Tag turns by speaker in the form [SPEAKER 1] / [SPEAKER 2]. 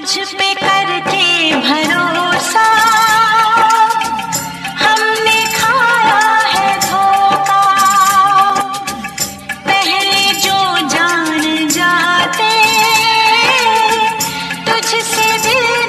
[SPEAKER 1] तुझ पे करके भरोसा। हमने खाया है धोखा। पहले जो जान जाते तुझसे दिल